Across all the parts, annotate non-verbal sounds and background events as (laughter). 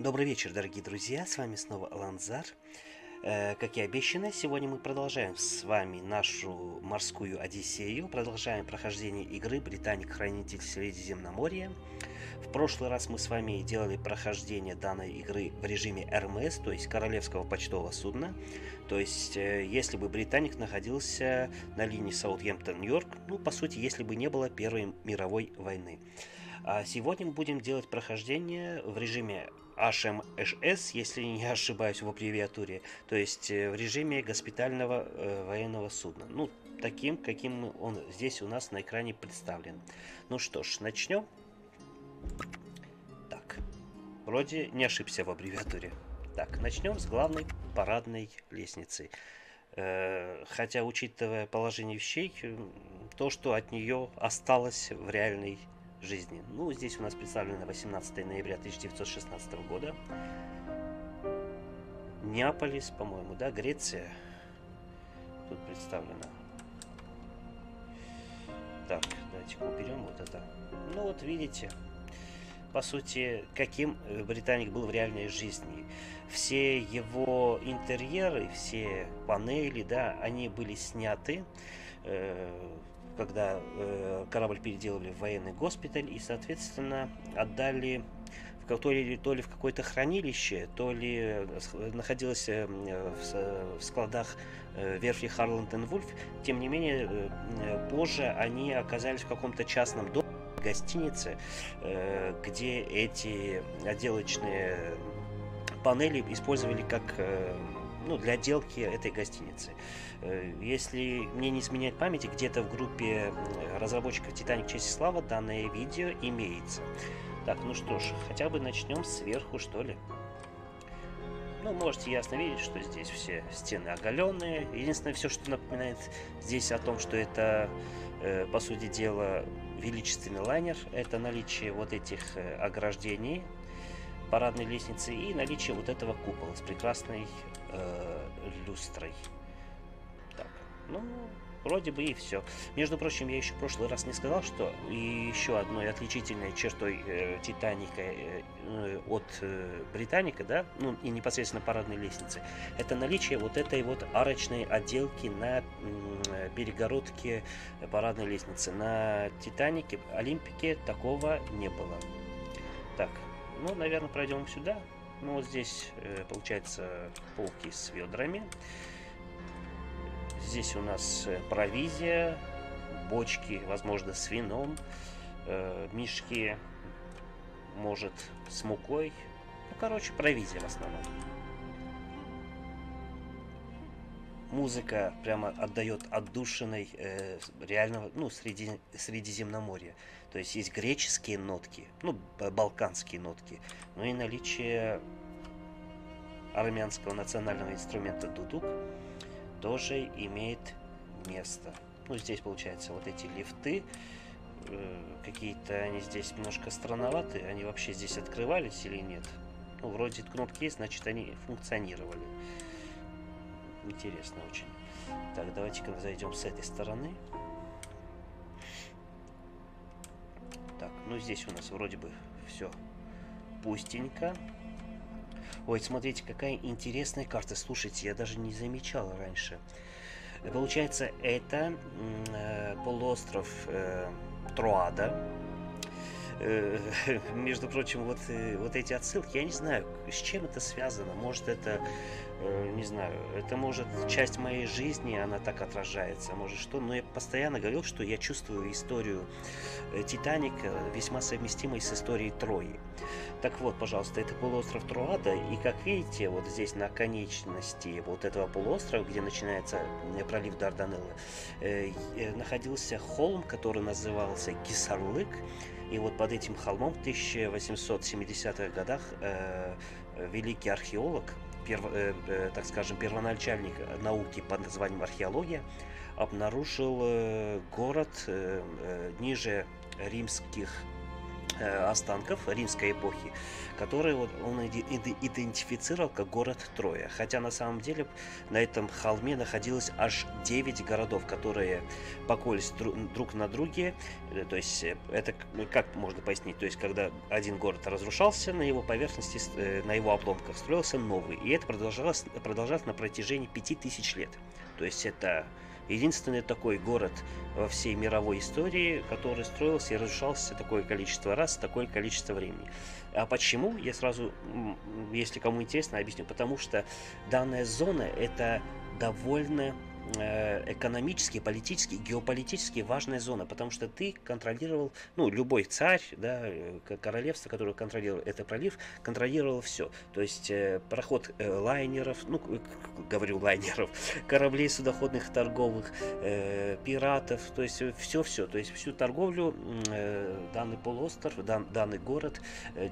Добрый вечер, дорогие друзья, с вами снова Аланзар. Э, как и обещано, сегодня мы продолжаем с вами нашу морскую Одиссею, продолжаем прохождение игры «Британик. Хранитель Средиземноморья». В прошлый раз мы с вами делали прохождение данной игры в режиме РМС, то есть Королевского почтового судна. То есть, э, если бы Британик находился на линии Саутгемптон-Нью-Йорк, ну, по сути, если бы не было Первой мировой войны. А сегодня мы будем делать прохождение в режиме HMHS, если не ошибаюсь в аббревиатуре, то есть э, в режиме госпитального э, военного судна. Ну, таким, каким он здесь у нас на экране представлен. Ну что ж, начнем. Так, вроде не ошибся в аббревиатуре. Так, начнем с главной парадной лестницы. Э, хотя, учитывая положение вещей, то, что от нее осталось в реальной жизни. Ну, здесь у нас представлено 18 ноября 1916 года. Неаполис, по-моему, да, Греция. Тут представлено. Так, давайте-ка уберем вот это. Ну вот видите, по сути, каким э, Британик был в реальной жизни. Все его интерьеры, все панели, да, они были сняты э, когда э, корабль переделывали в военный госпиталь и, соответственно, отдали в, то, ли, то ли в какое-то хранилище, то ли э, находилось э, в, в складах э, верфи Харланден Вульф. Тем не менее, э, э, позже они оказались в каком-то частном доме, гостинице, э, где эти отделочные панели использовали как э, ну, для отделки этой гостиницы. Э, если мне не изменяет память, где-то в группе разработчиков Титаник Честь и Слава данное видео имеется. Так, ну что ж, хотя бы начнем сверху, что ли. Ну, можете ясно видеть, что здесь все стены оголенные. Единственное, все, что напоминает здесь о том, что это, э, по сути дела, величественный лайнер, это наличие вот этих э, ограждений парадной лестницы и наличие вот этого купола с прекрасной э, люстрой. Так, ну, вроде бы и все. Между прочим, я еще в прошлый раз не сказал, что и еще одной отличительной чертой э, Титаника э, э, от э, Британика, да, ну и непосредственно парадной лестницы, это наличие вот этой вот арочной отделки на э, перегородке парадной лестницы. На Титанике, Олимпике такого не было. Так, ну, наверное, пройдем сюда. Ну, вот здесь, э, получается, полки с ведрами. Здесь у нас э, провизия, бочки, возможно, с вином, э, мешки, может, с мукой. Ну, короче, провизия в основном. Музыка прямо отдает отдушиной э, реального, ну, среди, Средиземноморья. То есть есть греческие нотки, ну, балканские нотки, но и наличие армянского национального инструмента дудук тоже имеет место. Ну, здесь, получается, вот эти лифты, э, какие-то они здесь немножко странноваты, они вообще здесь открывались или нет? Ну, вроде кнопки есть, значит, они функционировали. Интересно очень. Так, давайте-ка зайдем с этой стороны. Так, ну здесь у нас вроде бы все пустенько. Ой, смотрите, какая интересная карта. Слушайте, я даже не замечал раньше. Получается, это э, полуостров э, Троада. Э, (laughs) между прочим, вот, э, вот эти отсылки, я не знаю, с чем это связано. Может, это Э, не знаю, это может часть моей жизни, она так отражается, может что, но я постоянно говорил, что я чувствую историю Титаника весьма совместимой с историей Трои. Так вот, пожалуйста, это полуостров Троада, и как видите, вот здесь на конечности вот этого полуострова, где начинается пролив Дарданеллы, находился холм, который назывался Гисарлык, и вот под этим холмом в 1870-х годах э, великий археолог перв, э, э, так скажем, первоначальник науки под названием археология, обнаружил э, город э, э, ниже римских Э, останков римской эпохи, которые вот он идентифицировал как город Троя. Хотя на самом деле на этом холме находилось аж 9 городов, которые покоились друг на друге. Э, то есть э, это как можно пояснить? То есть когда один город разрушался, на его поверхности, на его обломках строился новый. И это продолжалось, продолжалось на протяжении 5000 лет. То есть это единственный такой город во всей мировой истории, который строился и разрушался такое количество раз, такое количество времени. А почему? Я сразу, если кому интересно, объясню. Потому что данная зона это довольно экономически, политически, геополитически важная зона, потому что ты контролировал, ну, любой царь, да, э, королевство, которое контролировал этот пролив, контролировал все. То есть э, проход лайнеров, ну, говорю лайнеров, (laughs) кораблей судоходных торговых, пиратов, то есть все-все, то есть всю торговлю данный полуостров, дан, данный город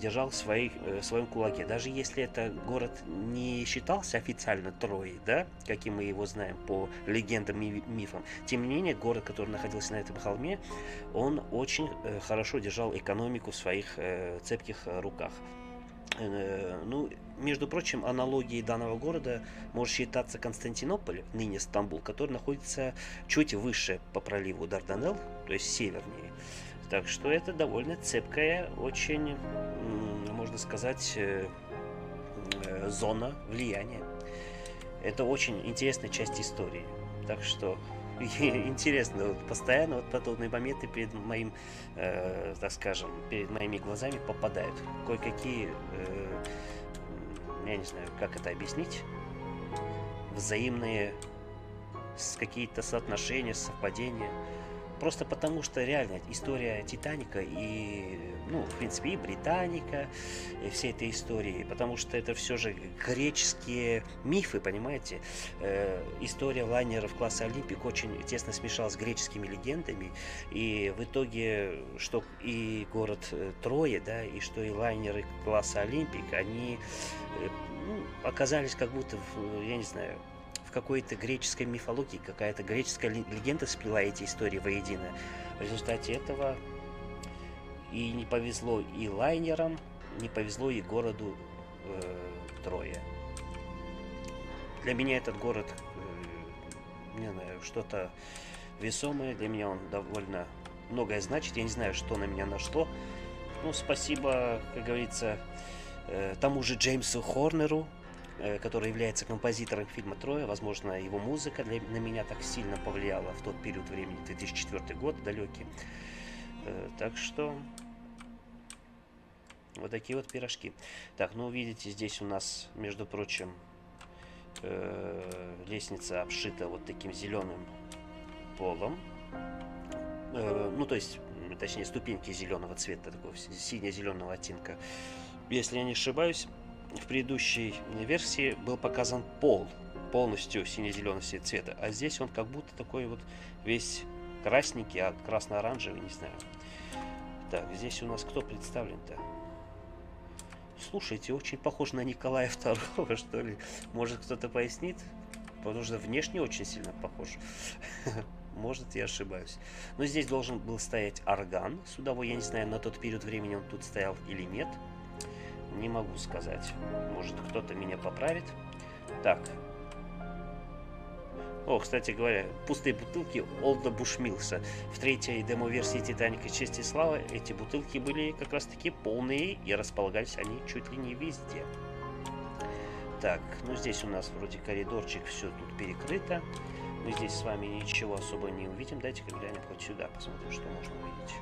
держал в, своей, в своем кулаке. Даже если это город не считался официально Троей, да, каким мы его знаем по легендам и мифам. Тем не менее, город, который находился на этом холме, он очень э, хорошо держал экономику в своих э, цепких э, руках. Ну, между прочим, аналогией данного города может считаться Константинополь, ныне Стамбул, который находится чуть выше по проливу Дарданелл, то есть севернее. Так что это довольно цепкая, очень, можно сказать, зона влияния. Это очень интересная часть истории. Так что (laughs) интересно, вот постоянно вот подобные моменты перед моим, э, так скажем, перед моими глазами попадают. Кое-какие, э, я не знаю, как это объяснить, взаимные какие-то соотношения, совпадения. Просто потому, что реально история Титаника и, ну, в принципе, и Британика, и всей этой истории, потому что это все же греческие мифы, понимаете? Э, история лайнеров класса Олимпик очень тесно смешалась с греческими легендами, и в итоге, что и город э, Троя, да, и что и лайнеры класса Олимпик, они э, ну, оказались как будто, в, я не знаю, какой-то греческой мифологии, какая-то греческая легенда сплела эти истории воедино. В результате этого и не повезло и лайнерам, не повезло и городу э, Троя. Для меня этот город, э, не знаю, что-то весомое, для меня он довольно многое значит. Я не знаю, что на меня нашло. Ну, спасибо, как говорится, э, тому же Джеймсу Хорнеру, который является композитором фильма «Трое». Возможно, его музыка для, на меня так сильно повлияла в тот период времени, 2004 год, далекий. Э, так что вот такие вот пирожки. Так, ну видите, здесь у нас, между прочим, э, лестница обшита вот таким зеленым полом. Э, ну, то есть, точнее, ступеньки зеленого цвета, такого сине-зеленого оттенка. Если я не ошибаюсь, в предыдущей версии был показан пол полностью сине-зеленого цвета, а здесь он как будто такой вот весь красненький, а красно-оранжевый, не знаю. Так, здесь у нас кто представлен-то? Слушайте, очень похож на Николая (laughs) II, что ли. Может, кто-то пояснит? Потому что внешне очень сильно похож. (laughs) Может, я ошибаюсь. Но здесь должен был стоять орган судовой. Я не знаю, на тот период времени он тут стоял или нет. Не могу сказать. Может, кто-то меня поправит. Так. О, кстати говоря, пустые бутылки Олда Бушмилса. В третьей демо-версии Титаника Честь и Слава эти бутылки были как раз таки полные и располагались они чуть ли не везде. Так, ну здесь у нас вроде коридорчик, все тут перекрыто. Мы здесь с вами ничего особо не увидим. Дайте-ка глянем хоть сюда, посмотрим, что можно увидеть.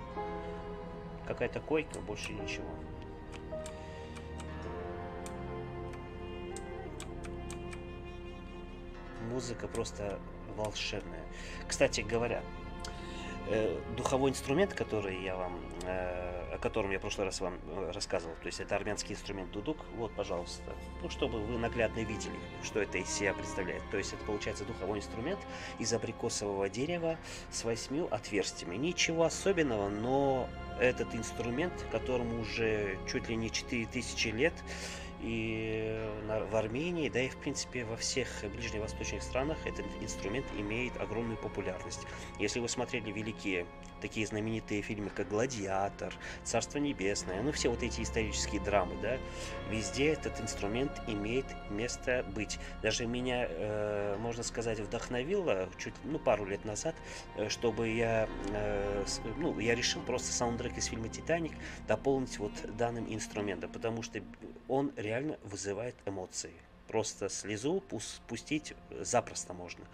Какая-то койка, больше ничего. Музыка просто волшебная. Кстати говоря, э, духовой инструмент, который я вам, э, о котором я в прошлый раз вам э, рассказывал, то есть это армянский инструмент дудук, вот, пожалуйста, ну, чтобы вы наглядно видели, что это из себя представляет. То есть это получается духовой инструмент из абрикосового дерева с восьмью отверстиями. Ничего особенного, но этот инструмент, которому уже чуть ли не 4000 лет, И на, в Армении, да и в принципе во всех ближневосточных странах этот инструмент имеет огромную популярность. Если вы смотрели великие такие знаменитые фильмы, как «Гладиатор», «Царство небесное», ну все вот эти исторические драмы, да, везде этот инструмент имеет место быть. Даже меня, э, можно сказать, вдохновило чуть, ну, пару лет назад, э, чтобы я, э, ну, я решил просто саундтрек из фильма «Титаник» дополнить вот данным инструментом, потому что он реально вызывает эмоции. Просто слезу пустить запросто можно.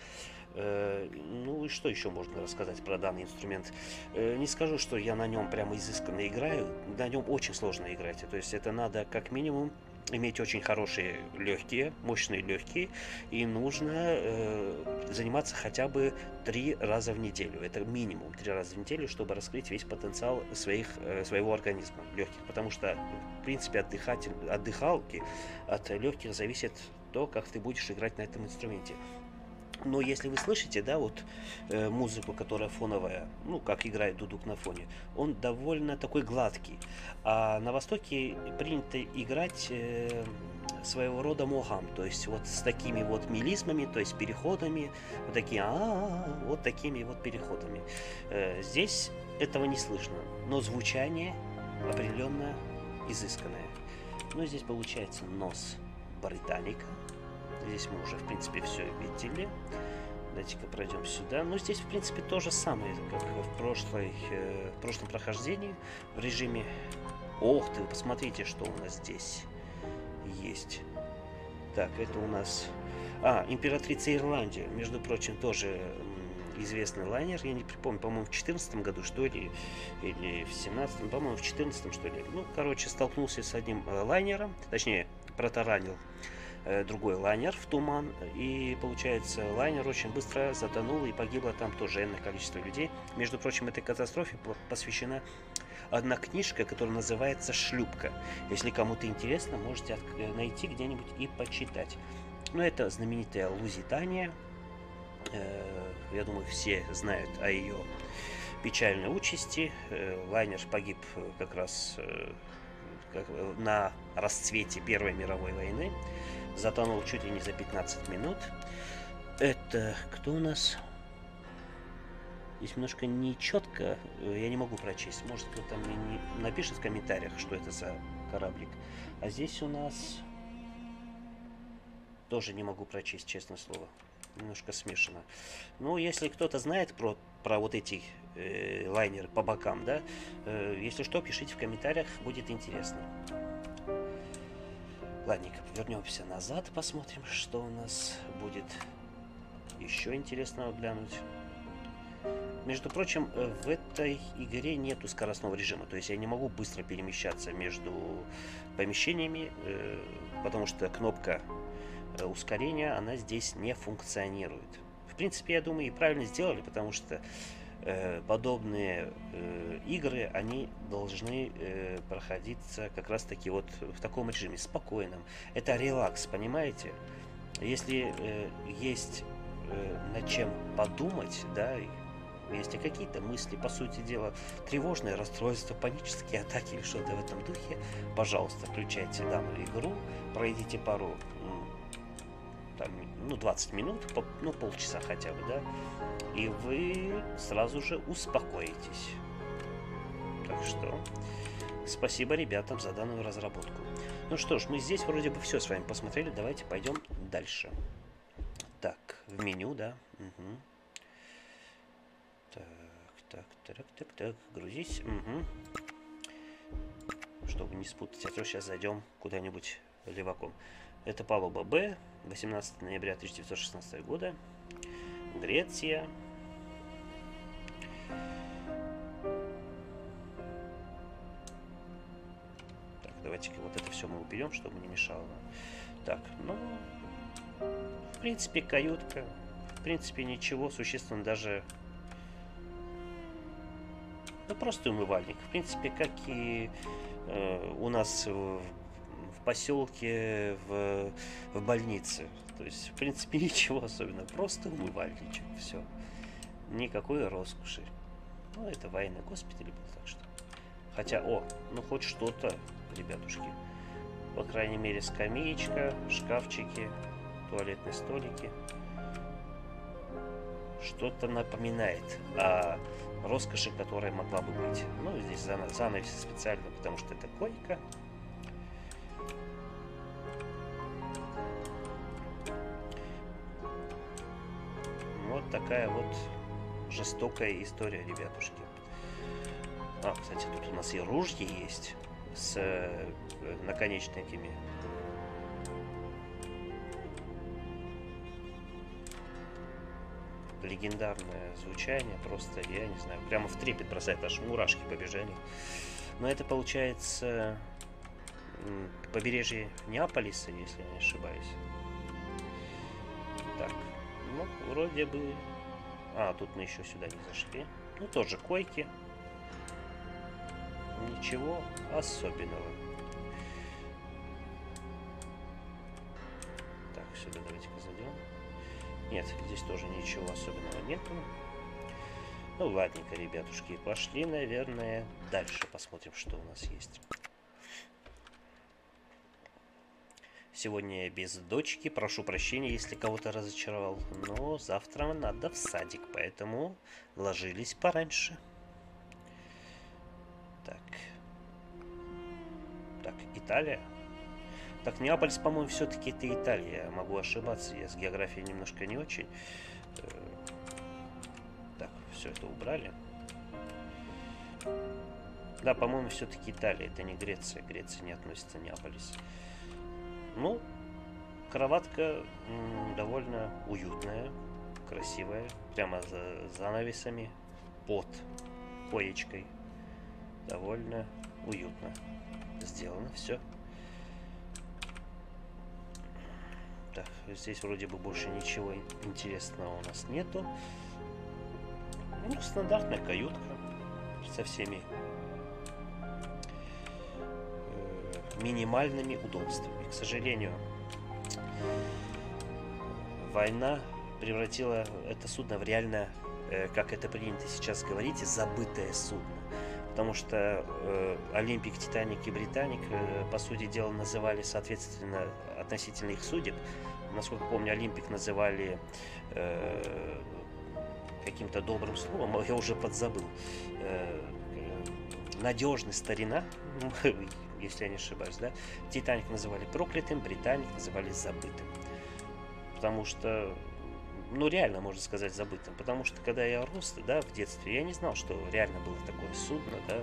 Э, ну и что еще можно рассказать про данный инструмент? Э, не скажу, что я на нем прямо изысканно играю. На нем очень сложно играть. То есть это надо как минимум иметь очень хорошие легкие, мощные легкие, и нужно э, заниматься хотя бы три раза в неделю. Это минимум три раза в неделю, чтобы раскрыть весь потенциал своих, э, своего организма легких. Потому что, в принципе, отдыхатель, отдыхалки от легких зависит то, как ты будешь играть на этом инструменте. Но если вы слышите, да, вот э, музыку, которая фоновая, ну, как играет дудук на фоне, он довольно такой гладкий. А на Востоке принято играть э, своего рода могам, то есть вот с такими вот мелизмами, то есть переходами, вот такие, а, -а, -а вот такими вот переходами. Э, здесь этого не слышно, но звучание определенно изысканное. Ну, здесь получается нос британика, Здесь мы уже, в принципе, все видели. Давайте-ка пройдем сюда. Ну, здесь, в принципе, то же самое, как в, прошлой, э, в прошлом прохождении в режиме... Ох ты, посмотрите, что у нас здесь есть. Так, это у нас... А, Императрица Ирландия, между прочим, тоже известный лайнер, я не припомню, по-моему, в 2014 году, что ли, или в 17 по-моему, в 2014 что ли. Ну, короче, столкнулся с одним э, лайнером, точнее, протаранил другой лайнер в туман, и получается лайнер очень быстро затонул и погибло там тоже энное количество людей. Между прочим, этой катастрофе посвящена одна книжка, которая называется «Шлюпка». Если кому-то интересно, можете э, найти где-нибудь и почитать. Ну, это знаменитая Лузитания. Э, я думаю, все знают о ее печальной участи. Лайнер погиб как раз на расцвете Первой мировой войны затонул чуть ли не за 15 минут. Это кто у нас? Здесь немножко нечетко, э, я не могу прочесть. Может, кто-то мне напишет в комментариях, что это за кораблик. А здесь у нас тоже не могу прочесть, честное слово. Немножко смешано. Ну, если кто-то знает про, про вот эти э, лайнеры по бокам, да, э, если что, пишите в комментариях, будет интересно. Ладненько, вернемся назад, посмотрим, что у нас будет еще интересного глянуть. Между прочим, в этой игре нету скоростного режима, то есть я не могу быстро перемещаться между помещениями, э, потому что кнопка э, ускорения, она здесь не функционирует. В принципе, я думаю, и правильно сделали, потому что подобные э, игры, они должны э, проходиться как раз таки вот в таком режиме, спокойном. Это релакс, понимаете? Если есть над чем подумать, да, есть и какие-то мысли, по сути дела, тревожные расстройства, панические атаки или что-то в этом духе, пожалуйста, включайте данную игру, пройдите пару, там, ну, 20 минут, ну, полчаса хотя бы, да, и вы сразу же успокоитесь. Так что спасибо ребятам за данную разработку. Ну что ж, мы здесь вроде бы все с вами посмотрели. Давайте пойдем дальше. Так, в меню, да. Угу. Так, так, так, так, так. Грузись. Угу. Чтобы не спутать, а то сейчас зайдем куда-нибудь леваком. Это палуба Б, 18 ноября 1916 года. Греция. Так, давайте-ка вот это все мы уберем, чтобы не мешало. Так, ну, в принципе, каютка. В принципе, ничего существенно даже... Ну, просто умывальник. В принципе, как и э, у нас в, в поселке, в, в больнице. То есть, в принципе, (laughs) ничего особенного. Просто умывальничек. Все. Никакой роскоши. Ну, это военный госпиталь был, так что. Хотя, о, ну хоть что-то, ребятушки. По крайней мере, скамеечка, шкафчики, туалетные столики. Что-то напоминает о роскоши, которая могла бы быть. Ну, здесь занавес специально, потому что это койка. Такая вот жестокая история, ребятушки. А, кстати, тут у нас и ружья есть с э, наконечниками. Легендарное звучание, просто, я не знаю, прямо в трепет бросает, аж мурашки побежали. Но это получается побережье Неаполиса, если я не ошибаюсь. Так, ну, вроде бы... А, тут мы еще сюда не зашли. Ну, тоже койки. Ничего особенного. Так, сюда давайте-ка зайдем. Нет, здесь тоже ничего особенного нету. Ну, ладненько, ребятушки, пошли, наверное, дальше посмотрим, что у нас есть. Сегодня без дочки, прошу прощения, если кого-то разочаровал, но завтра надо в садик, поэтому ложились пораньше. Так. Так, Италия. Так, Неаполь, по-моему, все-таки это Италия. Могу ошибаться, я с географией немножко не очень. Э, так, все это убрали. Да, по-моему, все-таки Италия, это не Греция. Греция не относится к Неаполис. Ну, кроватка довольно уютная, красивая, прямо за занавесами, под коечкой. Довольно уютно сделано все. Так, здесь вроде бы больше ничего интересного у нас нету. Ну, стандартная каютка со всеми минимальными удобствами. К сожалению, война превратила это судно в реально, э, как это принято сейчас говорить, забытое судно. Потому что э, Олимпик, Титаник и Британик, э, по сути дела, называли, соответственно, относительно их судеб. Насколько помню, Олимпик называли каким-то добрым словом, (laughs) я уже подзабыл. Надежный старина, (laughs) если я не ошибаюсь, да? Титаник называли проклятым, Британик называли забытым. Потому что, ну реально можно сказать забытым, потому что когда я рос, да, в детстве, я не знал, что реально было такое судно, да,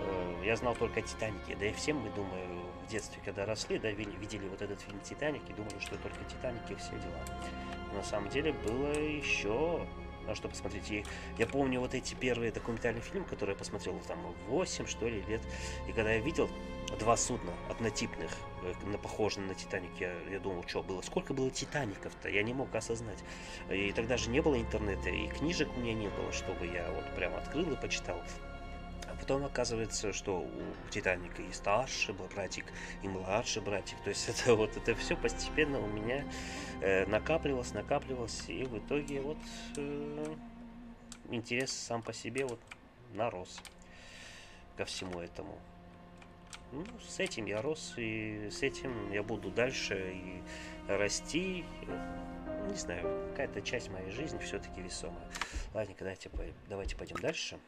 э, я знал только о Титанике, да и всем, мы думаю, в детстве, когда росли, да, видели вот этот фильм Титаник и думали, что только Титаник и все дела. Но на самом деле было еще на что посмотреть. И я помню вот эти первые документальные фильмы, которые я посмотрел там 8, что ли, лет. И когда я видел два судна однотипных, э, на похожие на Титаник, я, я думал, что было, сколько было Титаников-то, я не мог осознать. И тогда же не было интернета, и книжек у меня не было, чтобы я вот прямо открыл и почитал. А потом оказывается, что у Титаника и старший братик, и младший братик. То есть (laughs) это вот это все постепенно у меня э, накапливалось, накапливалось, и в итоге вот э, интерес сам по себе вот нарос ко всему этому. Ну, с этим я рос, и с этим я буду дальше и расти. Не знаю, какая-то часть моей жизни все-таки весомая. Ладненько, давайте, давайте пойдем дальше.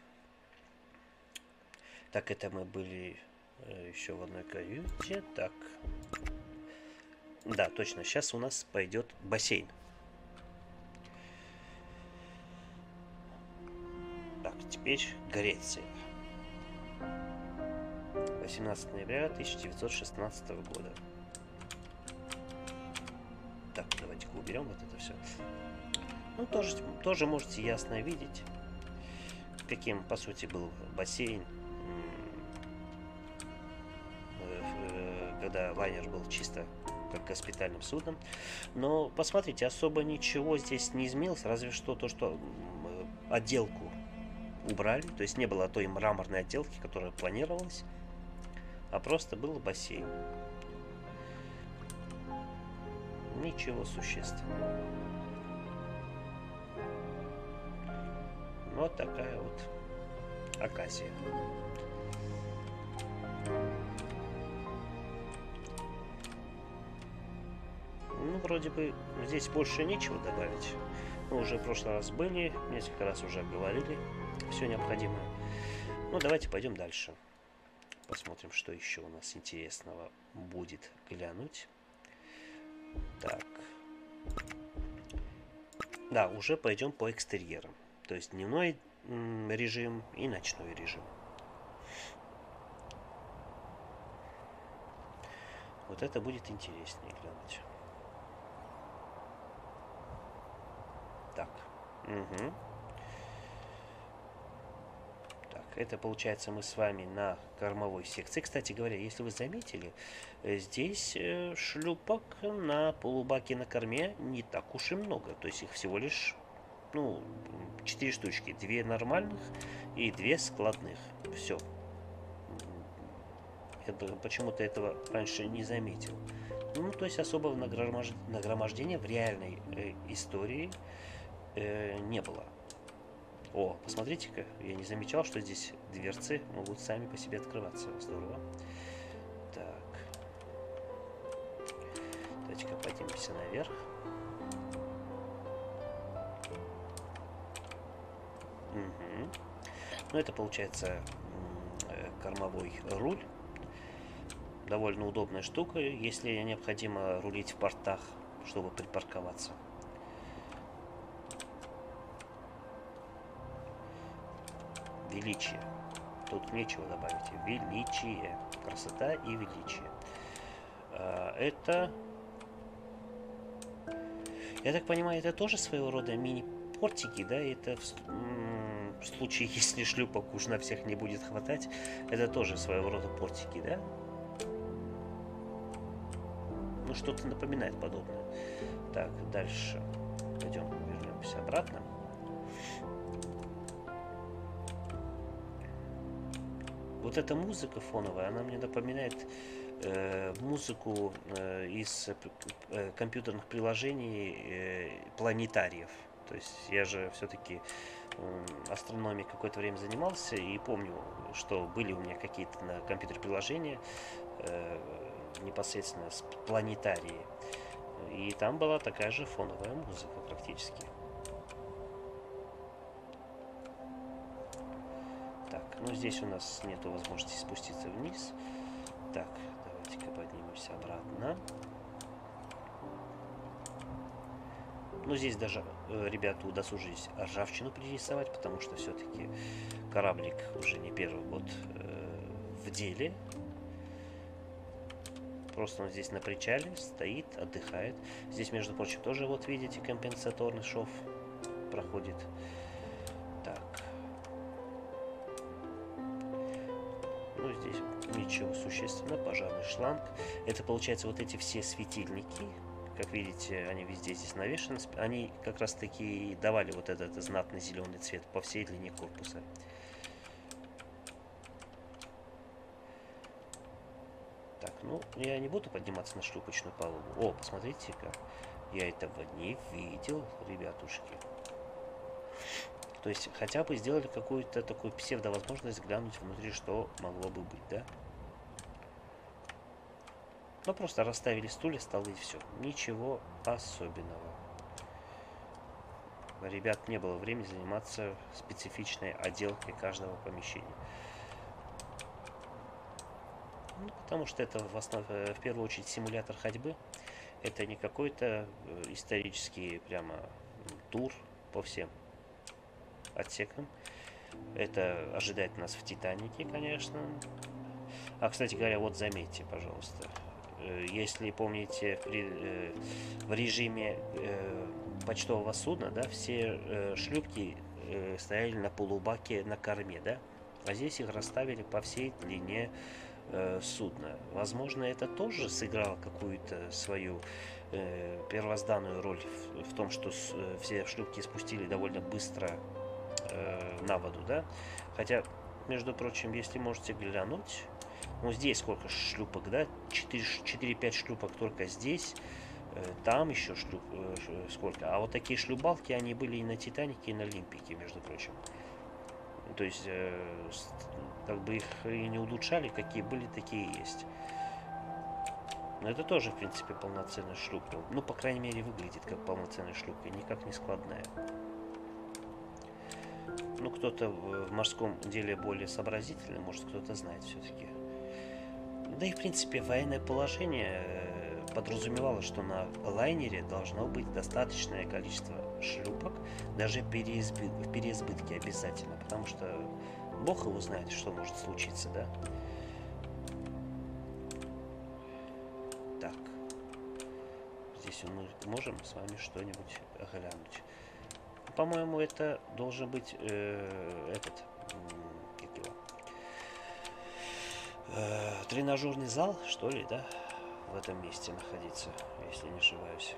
Так, это мы были э, еще в одной каюте. Так. Да, точно. Сейчас у нас пойдет бассейн. Так, теперь Греция. 18 ноября 1916 года. Так, давайте-ка уберем вот это все. Ну, тоже, тоже можете ясно видеть, каким, по сути, был бассейн, э, когда лайнер был чисто как госпитальным судном. Но посмотрите, особо ничего здесь не изменилось, разве что то, что отделку убрали, то есть не было той мраморной отделки, которая планировалась а просто был бассейн. Ничего существенного. Вот такая вот оказия. Ну, вроде бы здесь больше нечего добавить. Мы уже в прошлый раз были, несколько раз уже говорили все необходимое. Ну, давайте пойдем дальше. Посмотрим, что еще у нас интересного будет глянуть. Так. Да, уже пойдем по экстерьерам. То есть дневной режим и ночной режим. Вот это будет интереснее глянуть. Так. Угу. Так, это получается мы с вами на кормовой секции. Кстати говоря, если вы заметили, э, здесь э, шлюпок на полубаке на корме не так уж и много. То есть их всего лишь, ну, 4 штучки. Две нормальных и две складных. Все. Я почему-то этого раньше не заметил. Ну, то есть особого нагромождения в реальной э, истории э, не было. О, посмотрите-ка, я не замечал, что здесь дверцы могут сами по себе открываться. Здорово. Так. Давайте-ка поднимемся наверх. Угу. Ну, это получается э, кормовой руль. Довольно удобная штука, если необходимо рулить в портах, чтобы припарковаться. Величие. Тут нечего добавить. Величие. Красота и величие. А, это... Я так понимаю, это тоже своего рода мини-портики, да? Это в, в случае, (laughs) если шлюпок уж на всех не будет хватать, это тоже своего рода портики, да? Ну, что-то напоминает подобное. Так, дальше. Пойдем, вернемся обратно. Вот эта музыка фоновая, она мне напоминает э, музыку э, из э, компьютерных приложений планетариев. То есть я же все-таки астрономией какое-то время занимался и помню, что были у меня какие-то на компьютере приложения непосредственно с планетарии. И там была такая же фоновая музыка практически. Но здесь у нас нет возможности спуститься вниз. Так, давайте-ка поднимемся обратно. Ну, здесь даже э, ребята удосужились ржавчину пририсовать, потому что все-таки кораблик уже не первый год э, в деле. Просто он здесь на причале стоит, отдыхает. Здесь, между прочим, тоже, вот видите, компенсаторный шов проходит. Ничего существенно, пожарный шланг. Это получается вот эти все светильники, как видите, они везде здесь навешаны, они как раз таки давали вот этот знатный зеленый цвет по всей длине корпуса. Так, ну, я не буду подниматься на шлюпочную палубу. О, посмотрите-ка, я этого не видел, ребятушки. То есть хотя бы сделали какую-то такую псевдовозможность глянуть внутри, что могло бы быть, да? Ну, просто расставили стулья, столы и все. Ничего особенного. Ребят не было времени заниматься специфичной отделкой каждого помещения. Ну, потому что это в, основ... в первую очередь симулятор ходьбы. Это не какой-то э, исторический прямо тур по всем отсекам. Это ожидает нас в Титанике, конечно. А, кстати говоря, вот заметьте, пожалуйста, Э, если помните, э, в режиме э, почтового судна, да, все шлюпки стояли на полубаке на корме, да, а здесь их расставили по всей длине судна. Возможно, это тоже сыграло какую-то свою первозданную роль в, том, что все шлюпки спустили довольно быстро на воду, да. Хотя, между прочим, если можете глянуть, ну, здесь сколько шлюпок, да? 4-5 шлюпок только здесь. Э, там еще шлюп, э, сколько. А вот такие шлюпалки, они были и на Титанике, и на Олимпике, между прочим. То есть, э, как бы их и не улучшали, какие были, такие есть. Но это тоже, в принципе, полноценная шлюпка. Ну, по крайней мере, выглядит как полноценная шлюпка, никак не складная. Ну, кто-то в морском деле более сообразительный, может, кто-то знает все-таки. Да и, в принципе, военное положение э, подразумевало, что на лайнере должно быть достаточное количество шлюпок, даже в переизбытке обязательно, потому что бог его знает, что может случиться, да? Так. Здесь мы можем с вами что-нибудь глянуть. По-моему, это должен быть э, этот, э, тренажерный зал, что ли, да, в этом месте находиться, если не ошибаюсь.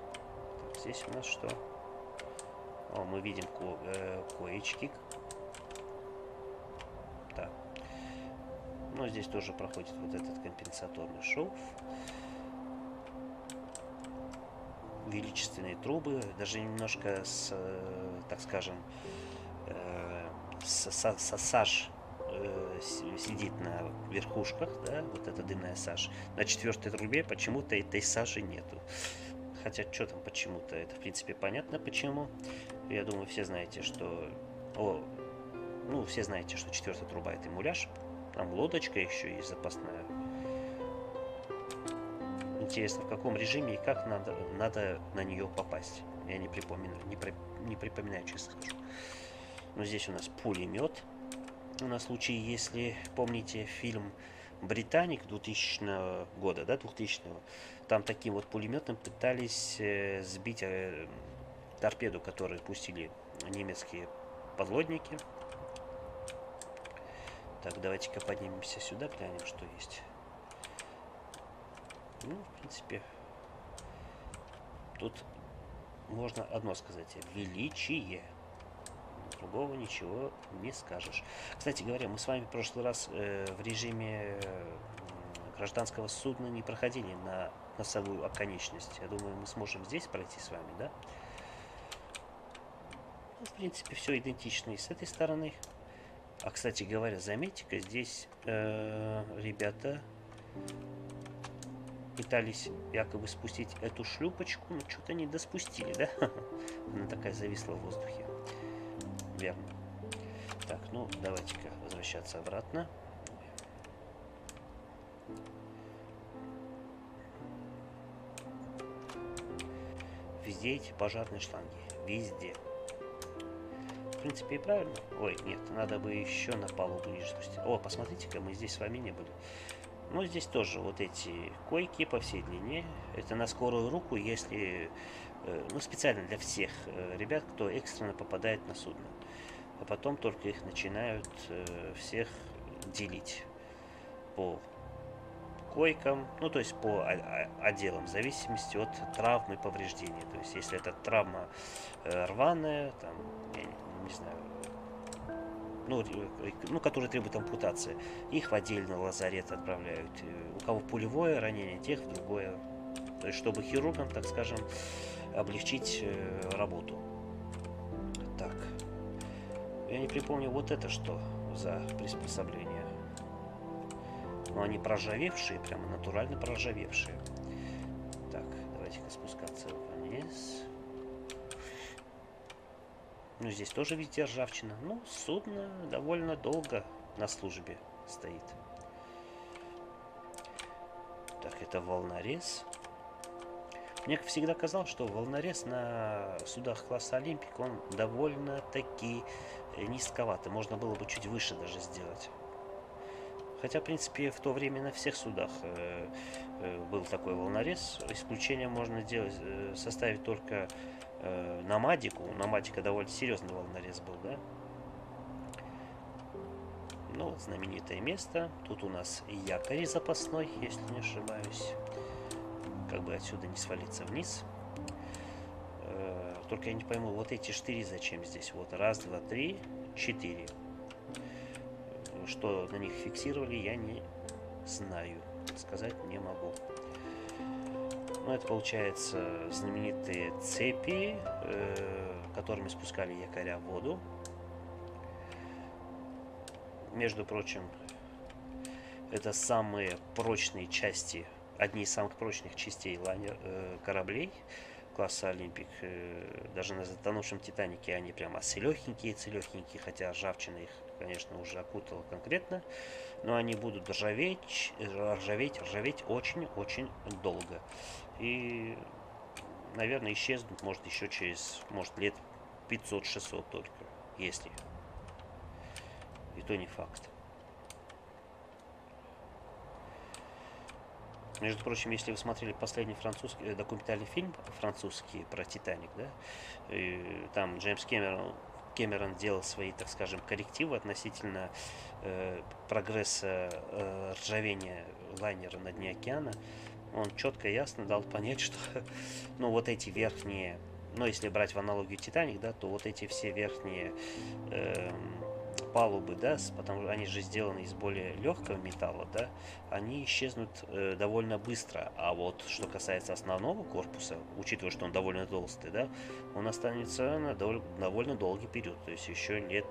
Так, здесь у нас что? О, мы видим ко э, коечки. Да. Но здесь тоже проходит вот этот компенсаторный шов. величественные трубы, даже немножко с, э, так скажем, э, с, с, с саж э, сидит на верхушках, да, вот эта дымная саж. На четвертой трубе почему-то этой сажи нету. Хотя, что там почему-то, это, в принципе, понятно почему. Я думаю, все знаете, что... О, ну, все знаете, что четвертая труба это муляж. Там лодочка еще есть запасная. Интересно, в каком режиме и как надо, надо на нее попасть. Я не припомню, не, при, не припоминаю, честно скажу. Но здесь у нас пулемет. На случай, если помните фильм «Британик» 2000 года, да, 2000 -го, там таким вот пулеметом пытались э, сбить э, торпеду, которую пустили немецкие подлодники. Так, давайте-ка поднимемся сюда, глянем, что есть. Ну, в принципе, тут можно одно сказать. Величие. Другого ничего не скажешь. Кстати говоря, мы с вами в прошлый раз э, в режиме гражданского судна не проходили на носовую оконечность. Я думаю, мы сможем здесь пройти с вами, да? Ну, в принципе, все идентично и с этой стороны. А, кстати говоря, заметьте-ка, здесь э, ребята пытались якобы спустить эту шлюпочку, но что-то не доспустили, да? (laughs) Она такая зависла в воздухе. Верно. Так, ну, давайте-ка возвращаться обратно. Везде эти пожарные шланги. Везде. В принципе, и правильно. Ой, нет, надо бы еще на палубу ниже спустить. О, посмотрите-ка, мы здесь с вами не были. Ну, здесь тоже вот эти койки по всей длине. Это на скорую руку, если... Э, ну, специально для всех э, ребят, кто экстренно попадает на судно. А потом только их начинают э, всех делить по койкам, ну, то есть по отделам, в зависимости от травмы и повреждений. То есть, если это травма рваная, там, я не знаю, ну, э, ну, которые требуют ампутации, их в отдельный лазарет отправляют. У кого пулевое ранение, тех в другое. То есть, чтобы хирургам, так скажем, облегчить э, работу. Я не припомню, вот это что за приспособление. Но они проржавевшие, прямо натурально проржавевшие. Так, давайте-ка спускаться вниз. Ну, здесь тоже, видите, ржавчина. Ну, судно довольно долго на службе стоит. Так, это волнорез. Мне всегда казалось, что волнорез на судах класса Олимпик, он довольно-таки низковатый. Можно было бы чуть выше даже сделать. Хотя, в принципе, в то время на всех судах э, э, был такой волнорез. Исключение можно делать, э, составить только э, Намадику. Намадика довольно серьезный волнорез был, да? Ну, вот знаменитое место. Тут у нас якорь запасной, если не ошибаюсь. Как бы отсюда не свалиться вниз. Э, только я не пойму, вот эти штыри зачем здесь? Вот раз, два, три, четыре. Что на них фиксировали, я не знаю. Сказать не могу. Ну, это, получается, знаменитые цепи, э, которыми спускали якоря в воду. Между прочим, это самые прочные части одни из самых прочных частей лайнер, э, кораблей класса Олимпик. Э, даже на затонувшем Титанике они прямо целехенькие, целехенькие, хотя ржавчина их, конечно, уже окутала конкретно. Но они будут ржаветь, ржаветь, ржаветь очень-очень долго. И, наверное, исчезнут, может, еще через, может, лет 500-600 только, если. И то не факт. Между прочим, если вы смотрели последний французский э, документальный фильм французский про Титаник, да, там Джеймс Кэмерон, Кэмерон делал свои, так скажем, коррективы относительно э, прогресса э, ржавения лайнера на дне океана, он четко и ясно дал понять, (laughs) что ну, вот эти верхние, ну, если брать в аналогию Титаник, да, то вот эти все верхние э, палубы, да, потому что они же сделаны из более легкого металла, да, они исчезнут э, довольно быстро. А вот что касается основного корпуса, учитывая, что он довольно толстый, да, он останется на дов довольно долгий период, то есть еще лет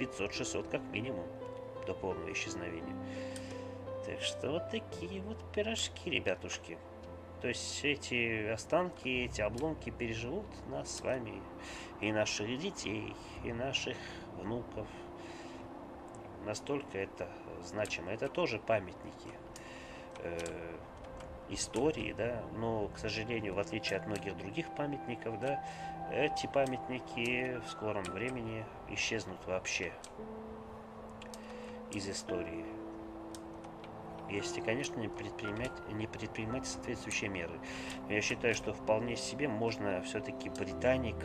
500-600 как минимум до полного исчезновения. Так что вот такие вот пирожки, ребятушки. То есть эти останки, эти обломки переживут нас с вами и наших детей, и наших внуков, настолько это значимо. Это тоже памятники э, истории, да, но, к сожалению, в отличие от многих других памятников, да, эти памятники в скором времени исчезнут вообще из истории если, конечно, не предпринимать, не предпринимать соответствующие меры. Я считаю, что вполне себе можно все-таки Британик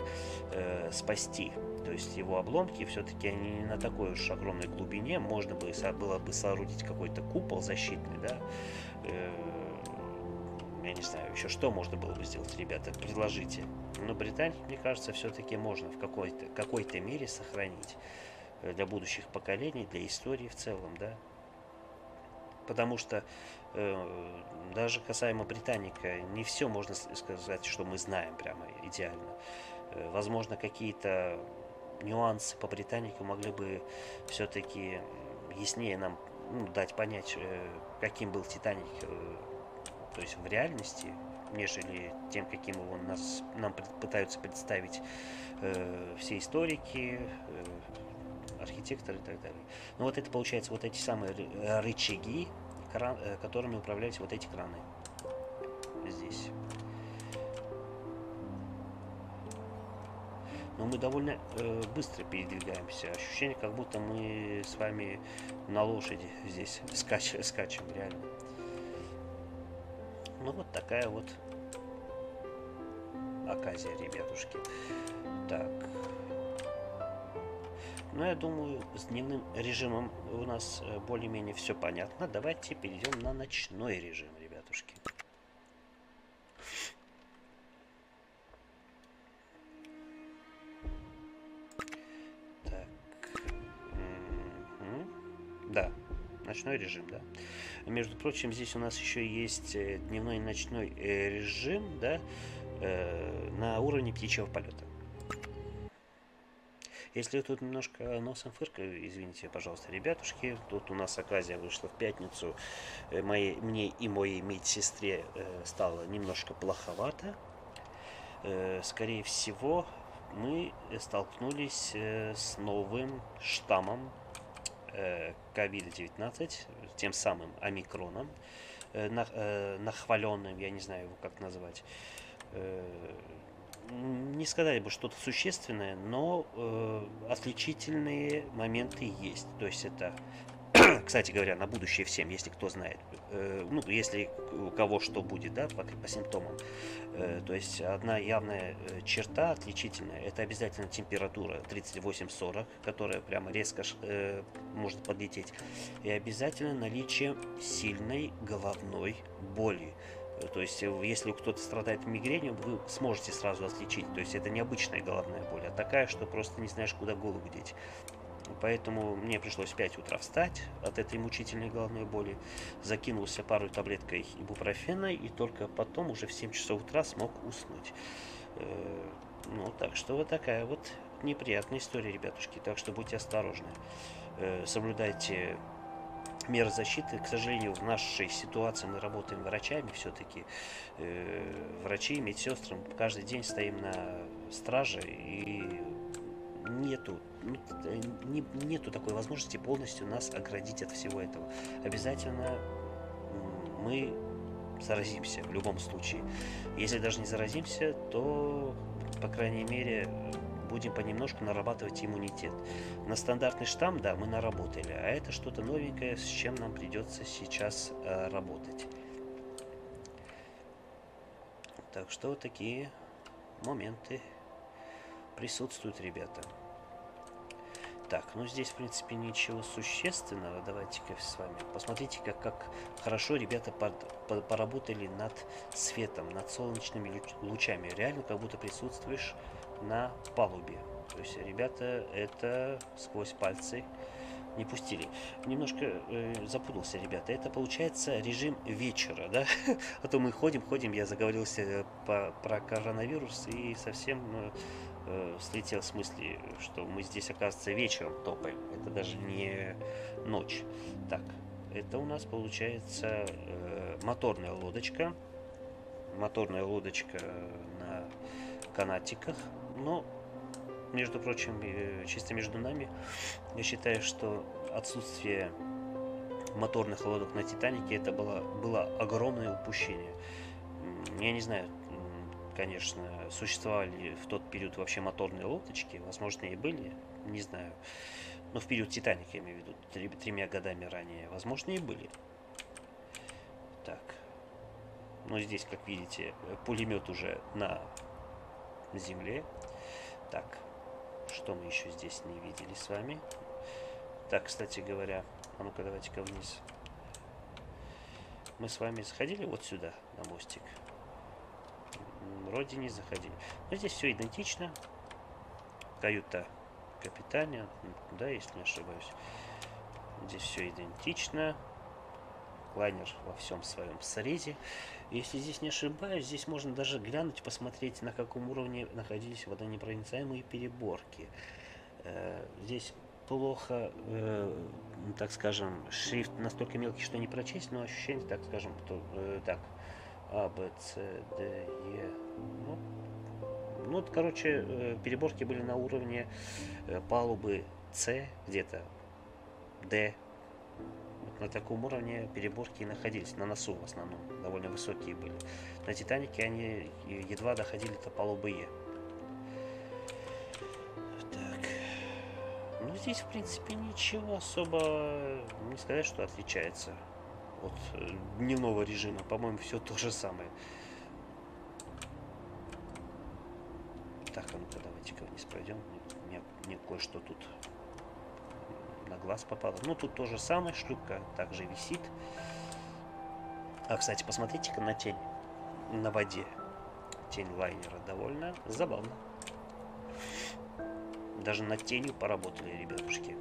э, спасти. То есть его обломки все-таки они не на такой уж огромной глубине. Можно бы, было бы соорудить какой-то купол защитный, да. Э, я не знаю, еще что можно было бы сделать, ребята, предложите. Но Британик, мне кажется, все-таки можно в какой-то какой мере сохранить э, для будущих поколений, для истории в целом, да потому что э, даже касаемо Британика, не все можно сказать, что мы знаем прямо идеально. Э, возможно, какие-то нюансы по Британику могли бы все-таки яснее нам ну, дать понять, э, каким был Титаник, э, то есть в реальности, нежели тем, каким его нас, нам пытаются представить э, все историки, э, архитекторы и так далее. Ну вот это получается вот эти самые рычаги, кран, э, которыми управлялись вот эти краны. Здесь. Но мы довольно э, быстро передвигаемся. Ощущение, как будто мы с вами на лошади здесь (laughs) скач, скачем, реально. Ну вот такая вот оказия, ребятушки. Так. Но я думаю, с дневным режимом у нас э, более-менее все понятно. Давайте перейдем на ночной режим, ребятушки. Так. Да, ночной режим, да. Между прочим, здесь у нас еще есть э, дневной и ночной э, режим, да, на уровне птичьего полета. Если тут немножко носом фыркаю, извините, пожалуйста, ребятушки, тут у нас оказия вышла в пятницу, э, моей, мне и моей медсестре э, стало немножко плоховато. Э, скорее всего, мы столкнулись с новым штаммом COVID-19, тем самым омикроном, нахваленным, я не знаю его как назвать, не сказали бы что-то существенное, но э, отличительные моменты есть. То есть это, (clears throat) кстати говоря, на будущее всем, если кто знает, э, ну, если у кого что будет, да, по, по симптомам. Э, то есть одна явная э, черта отличительная, это обязательно температура 38-40, которая прямо резко э, может подлететь. И обязательно наличие сильной головной боли. То есть, э, если кто-то страдает мигренью, вы сможете сразу отличить. То есть, это необычная головная боль, а такая, что просто не знаешь, куда голову деть. Поэтому мне пришлось в 5 утра встать от этой мучительной головной боли, закинулся пару таблеткой ибупрофена и только потом уже в 7 часов утра смог уснуть. Э, ну, так что вот такая вот неприятная история, ребятушки. Так что будьте осторожны. Э, соблюдайте мер защиты. К сожалению, в нашей ситуации мы работаем врачами все-таки. Э, врачи, медсестры, каждый день стоим на страже и нету, ну, не, нету такой возможности полностью нас оградить от всего этого. Обязательно мы заразимся в любом случае. Если даже не заразимся, то, по крайней мере, будем понемножку нарабатывать иммунитет. На стандартный штамм, да, мы наработали, а это что-то новенькое, с чем нам придется сейчас э, работать. Так что такие моменты присутствуют, ребята. Так, ну здесь, в принципе, ничего существенного. Давайте-ка с вами посмотрите, как, как хорошо ребята под, под, поработали над светом, над солнечными лучами. Реально, как будто присутствуешь на палубе. То есть ребята это сквозь пальцы не пустили. Немножко э, запутался, ребята. Это получается режим вечера, да? (laughs) А то мы ходим, ходим, я заговорился по, про коронавирус и совсем э, э, слетел с мысли, что мы здесь, оказывается, вечером топаем. Это даже не ночь. Так, это у нас получается э, моторная лодочка. Моторная лодочка на канатиках. Но, между прочим, э, чисто между нами, я считаю, что отсутствие моторных лодок на Титанике это было, было огромное упущение. Я не знаю, конечно, существовали в тот период вообще моторные лодочки, возможно, и были, не знаю. Но в период Титаника, я имею в виду, три, тремя годами ранее, возможно, и были. Так. Но здесь, как видите, пулемет уже на земле. Так, что мы еще здесь не видели с вами? Так, кстати говоря, а ну-ка давайте-ка вниз. Мы с вами сходили вот сюда, на мостик вроде не заходили. Но здесь все идентично. Каюта капитана, да, если не ошибаюсь. Здесь все идентично. Лайнер во всем своем срезе. Если здесь не ошибаюсь, здесь можно даже глянуть, посмотреть, на каком уровне находились водонепроницаемые переборки. Э, здесь плохо, э, так скажем, шрифт настолько мелкий, что не прочесть, но ощущение, так скажем, то, э, так, а, Б, С, Д, Е. Ну, ну вот, короче, переборки были на уровне палубы С где-то, Д. На таком уровне переборки находились, на носу в основном, довольно высокие были. На Титанике они едва доходили до палубы Е. Так. Ну, здесь, в принципе, ничего особо не сказать, что отличается от э, дневного режима. По-моему, все то же самое. Так, а ну-ка, давайте-ка вниз пройдем. Мне, мне кое-что тут на глаз попало. Ну, тут то же самое, шлюпка также висит. А, кстати, посмотрите-ка на тень на воде. Тень лайнера довольно забавно. Даже над тенью поработали ребятушки.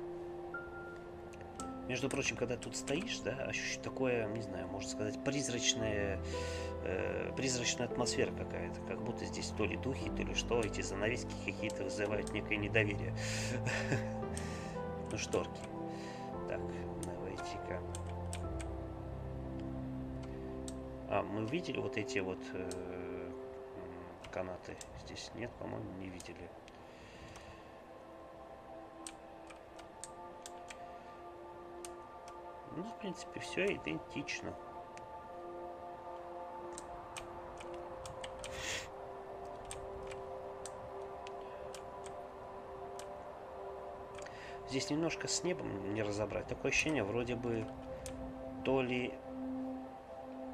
Между прочим, когда тут стоишь, да, ощущение такое, не знаю, можно сказать, призрачная, э, призрачная атмосфера какая-то, как будто здесь то ли духи, то ли что, эти занавески какие-то вызывают некое недоверие. (laughs) Ну, шторки. Так, давайте-ка. А, мы видели вот эти вот э, канаты здесь? Нет, по-моему, не видели. Ну, в принципе, все идентично. Здесь немножко с небом не разобрать. Такое ощущение, вроде бы то ли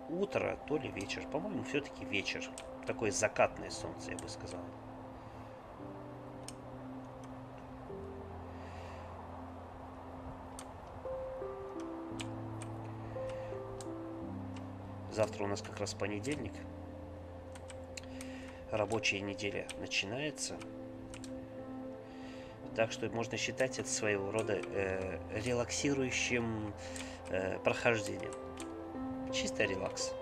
утро, то ли вечер. По-моему, все-таки вечер. Такое закатное солнце, я бы сказал. Завтра у нас как раз понедельник. Рабочая неделя начинается. Так что можно считать это своего рода э, релаксирующим э, прохождением. Чисто релакс.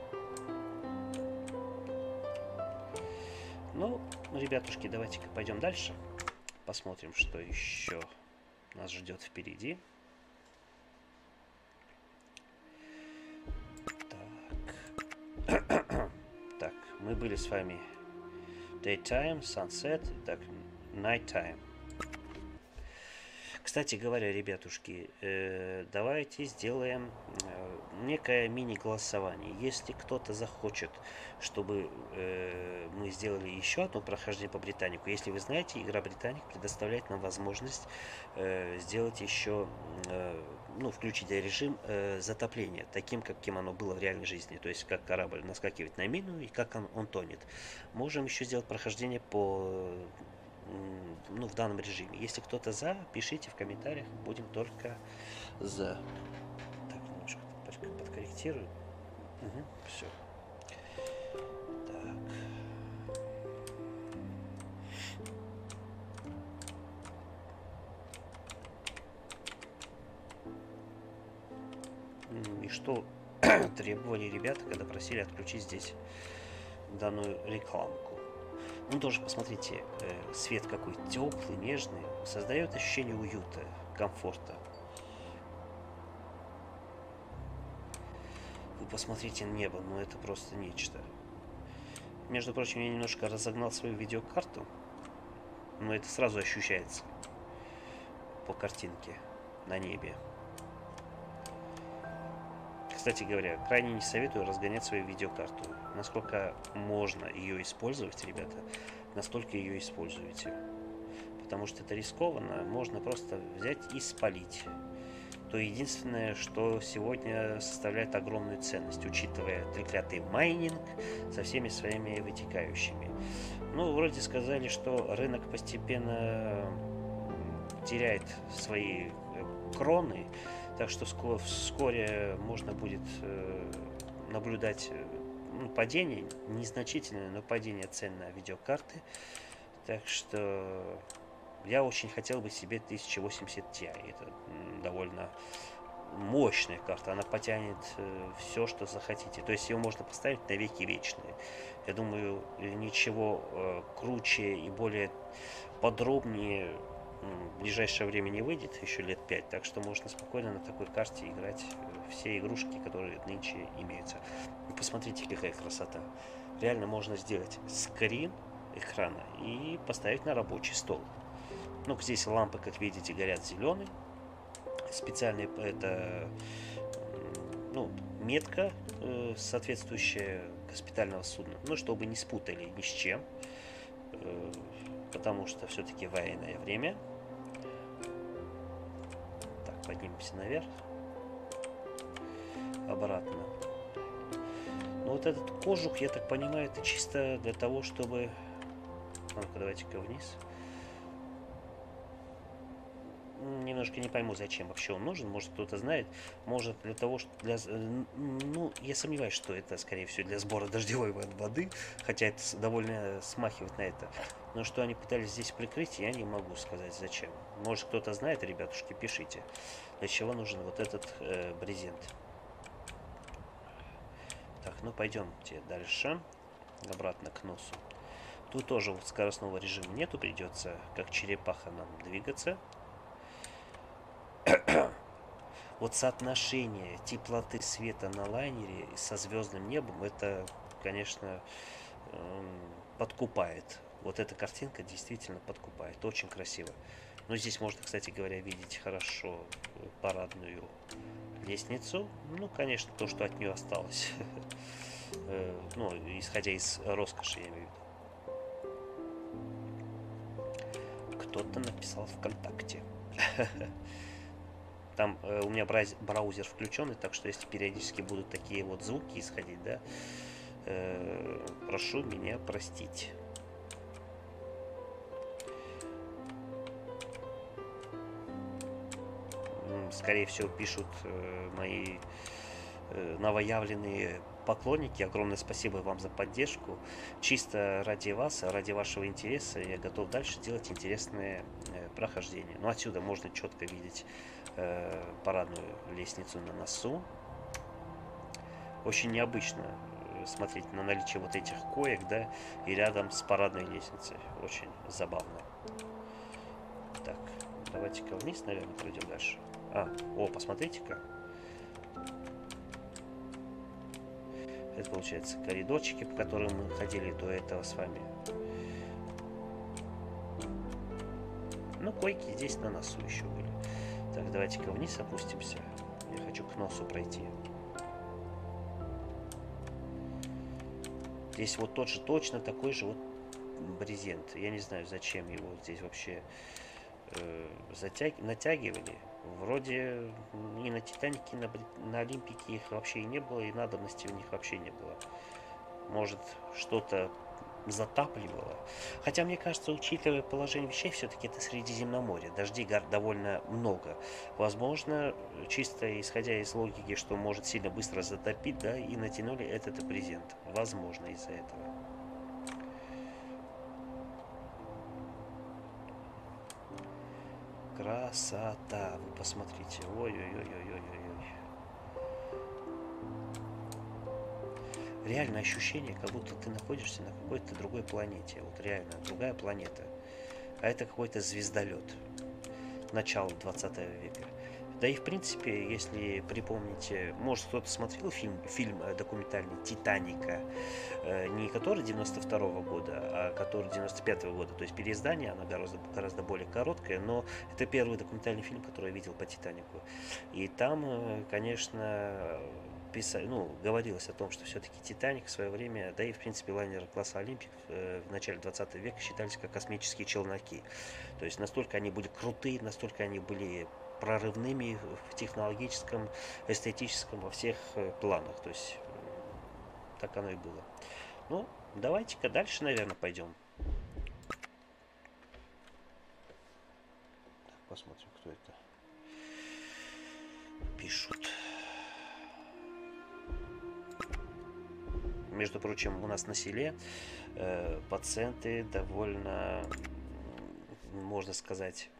Ну, ребятушки, давайте-ка пойдем дальше. Посмотрим, что еще нас ждет впереди. Так. (coughs) так, мы были с вами Daytime, Sunset, так, Nighttime. Кстати говоря, ребятушки, э, давайте сделаем э, некое мини-голосование. Если кто-то захочет, чтобы э, мы сделали еще одно прохождение по Британику, если вы знаете, игра Британик предоставляет нам возможность сделать еще, ну, включить режим затопления, таким, каким оно было в реальной жизни. То есть, как корабль наскакивает на мину и как он, он тонет. Можем еще сделать прохождение по ну, в данном режиме. Если кто-то за, пишите в комментариях, будем только за. Так, немножко подкорректирую. Угу, все. Так. И что (clears throat) требовали ребята, когда просили отключить здесь данную рекламку? Ну тоже посмотрите, э, свет какой теплый, нежный, создает ощущение уюта, комфорта. Вы посмотрите на небо, ну это просто нечто. Между прочим, я немножко разогнал свою видеокарту, но это сразу ощущается по картинке на небе. Кстати говоря, крайне не советую разгонять свою видеокарту. Насколько можно ее использовать, ребята, настолько ее используйте. Потому что это рискованно, можно просто взять и спалить. То единственное, что сегодня составляет огромную ценность, учитывая треклятый майнинг со всеми своими вытекающими. Ну, вроде сказали, что рынок постепенно теряет свои э, кроны, так что вскоре можно будет э, наблюдать э, ну, падение, незначительное, но падение цен на видеокарты. Так что я очень хотел бы себе 1080 Ti. Это довольно мощная карта, она потянет э, все, что захотите. То есть ее можно поставить на веки вечные. Я думаю, ничего круче и более подробнее в ближайшее время не выйдет, еще лет 5, так что можно спокойно на такой карте играть все игрушки, которые нынче имеются. Посмотрите, какая красота. Реально можно сделать скрин экрана и поставить на рабочий стол. Ну, здесь лампы, как видите, горят зеленые. Специальный это ну, метка, э, соответствующая госпитального судна. Ну, чтобы не спутали ни с чем. Э, потому что все-таки военное время поднимемся наверх. Обратно. Ну вот этот кожух, я так понимаю, это чисто для того, чтобы... Ну-ка, давайте-ка вниз. Немножко не пойму, зачем вообще он нужен. Может, кто-то знает. Может, для того, что для... Ну, я сомневаюсь, что это, скорее всего, для сбора дождевой воды. Хотя это довольно смахивает на это. Но что они пытались здесь прикрыть, я не могу сказать зачем. Может кто-то знает, ребятушки, пишите. Для чего нужен вот этот э, брезент. Так, ну пойдемте дальше. Обратно к носу. Тут тоже вот скоростного режима нету, придется как черепаха нам двигаться. (coughs) вот соотношение теплоты света на лайнере со звездным небом, это, конечно, эм, подкупает. Вот эта картинка действительно подкупает. Очень красиво. Но здесь можно, кстати говоря, видеть хорошо парадную лестницу. Ну, конечно, то, что от нее осталось. (laughs) Э, ну, исходя из роскоши, я имею в виду. Кто-то написал ВКонтакте. (laughs) Там э, у меня браузер включенный, так что если периодически будут такие вот звуки исходить, да, э, прошу меня простить. скорее всего, пишут э, мои э, новоявленные поклонники. Огромное спасибо вам за поддержку. Чисто ради вас, ради вашего интереса я готов дальше делать интересные э, прохождения. Но отсюда можно четко видеть парадную лестницу на носу. Очень необычно смотреть на наличие вот этих коек, да, и рядом с парадной лестницей. Очень забавно. Так, давайте-ка вниз, наверное, пройдем дальше. А, о, посмотрите-ка. Это получается коридорчики, по которым мы ходили до этого с вами. Ну, койки здесь на носу еще были. Так, давайте-ка вниз опустимся. Я хочу к носу пройти. Здесь вот тот же, точно такой же вот брезент. Я не знаю, зачем его здесь вообще э, затяг... натягивали. Вроде ни на Титанике, на, на Олимпике их вообще и не было, и надобности у них вообще не было. Может, что-то затапливало. Хотя, мне кажется, учитывая положение вещей, все-таки это Средиземноморье. Дождей довольно много. Возможно, чисто исходя из логики, что может сильно быстро затопить, да, и натянули этот презент. Возможно, из-за этого. Красота! Вы посмотрите. Ой-ой-ой-ой-ой-ой. Реальное ощущение, как будто ты находишься на какой-то другой планете. Вот реально, другая планета. А это какой-то звездолет. Начало 20 века. Да и в принципе, если припомните, может кто-то смотрел фильм, фильм э, документальный «Титаника», э, не который 92 -го года, а который 95 -го года, то есть переиздание, оно гораздо, гораздо более короткое, но это первый документальный фильм, который я видел по «Титанику». И там, э, конечно, писали, ну, говорилось о том, что все-таки «Титаник» в свое время, да и, в принципе, лайнеры класса «Олимпик» в начале 20 века считались как космические челноки. То есть настолько они были крутые, настолько они были прорывными в технологическом, эстетическом, во всех э, планах. То есть э, так оно и было. Ну, давайте-ка дальше, наверное, пойдем. Посмотрим, кто это. Пишут. Между прочим, у нас на селе э, пациенты довольно, можно сказать,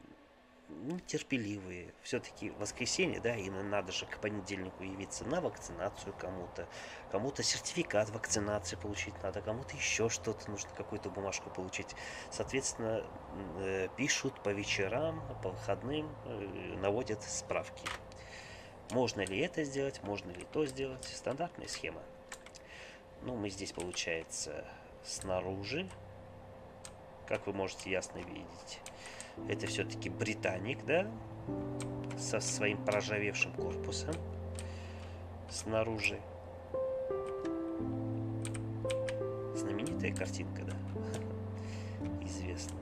ну, терпеливые. Все-таки воскресенье, да, и надо же к понедельнику явиться на вакцинацию кому-то. Кому-то сертификат вакцинации получить надо, кому-то еще что-то нужно, какую-то бумажку получить. Соответственно, э, пишут по вечерам, по выходным, э, наводят справки. Можно ли это сделать, можно ли то сделать. Стандартная схема. Ну, мы здесь, получается, снаружи, как вы можете ясно видеть это все-таки Британик, да? Со своим проржавевшим корпусом. Снаружи. Знаменитая картинка, да? (laughs) Известная.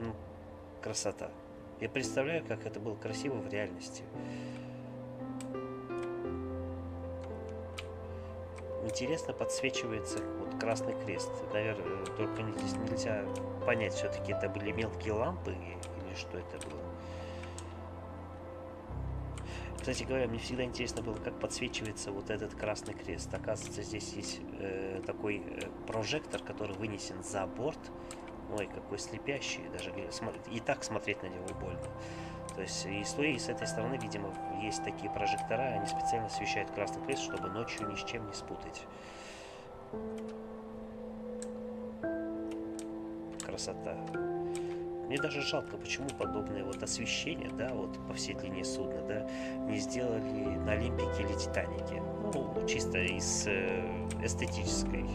Ну, красота. Я представляю, как это было красиво в реальности. Интересно подсвечивается вот красный крест. Наверное, только здесь нельзя понять, все-таки это были мелкие лампы или что это было. Кстати говоря, мне всегда интересно было, как подсвечивается вот этот красный крест. Оказывается, здесь есть э, такой э, прожектор, который вынесен за борт. Ой, какой слепящий, даже и так смотреть на него больно. То есть и с той, и с этой стороны, видимо, есть такие прожектора, они специально освещают красный крест, чтобы ночью ни с чем не спутать красота. Мне даже жалко, почему подобное вот освещение, да, вот по всей длине судна, да, не сделали на Олимпике или Титанике. Ну, чисто из э, эстетической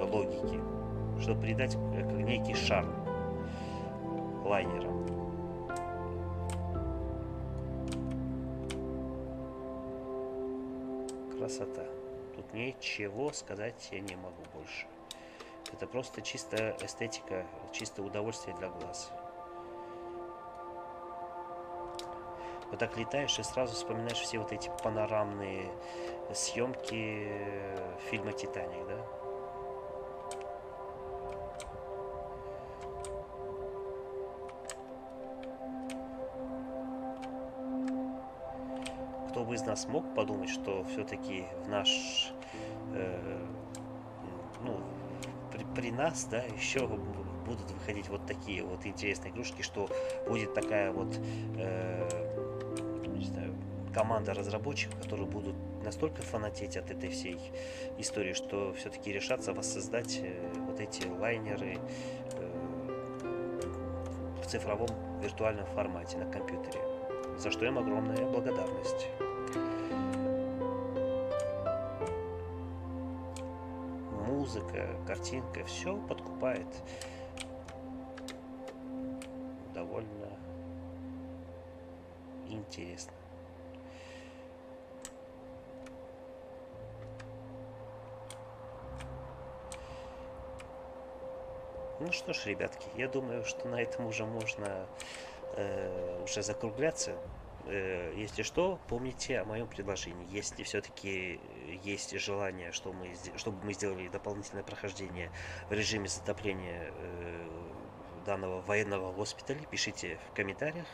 логики, чтобы придать как некий шарм лайнерам. Красота. Тут ничего сказать я не могу больше. Это просто чисто эстетика, чисто удовольствие для глаз. Вот так летаешь и сразу вспоминаешь все вот эти панорамные съемки фильма «Титаник», да? Бы из нас мог подумать, что все-таки в наш э, ну, при нас, да, еще будут выходить вот такие вот интересные игрушки, что будет такая вот, э, не знаю, команда разработчиков, которые будут настолько фанатеть от этой всей истории, что все-таки решаться воссоздать э, вот эти лайнеры э, в цифровом виртуальном формате на компьютере. За что им огромная благодарность. Музыка, картинка, все подкупает. Довольно интересно. Ну что ж, ребятки, я думаю, что на этом уже можно э, уже закругляться. Э, если что, помните о моем предложении. Если все-таки есть желание, что мы, чтобы мы сделали дополнительное прохождение в режиме затопления э, данного военного госпиталя, пишите в комментариях.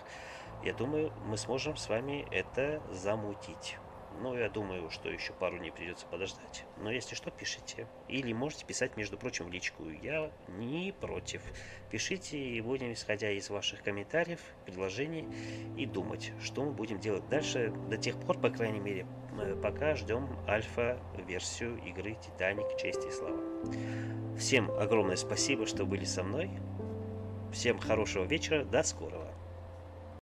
Я думаю, мы сможем с вами это замутить. Ну, я думаю, что еще пару дней придется подождать. Но если что, пишите. Или можете писать, между прочим, в личку. Я не против. Пишите и будем, исходя из ваших комментариев, предложений, и думать, что мы будем делать дальше, до тех пор, по крайней мере, пока ждем альфа-версию игры Титаник, честь и слава. Всем огромное спасибо, что были со мной. Всем хорошего вечера, до скорого.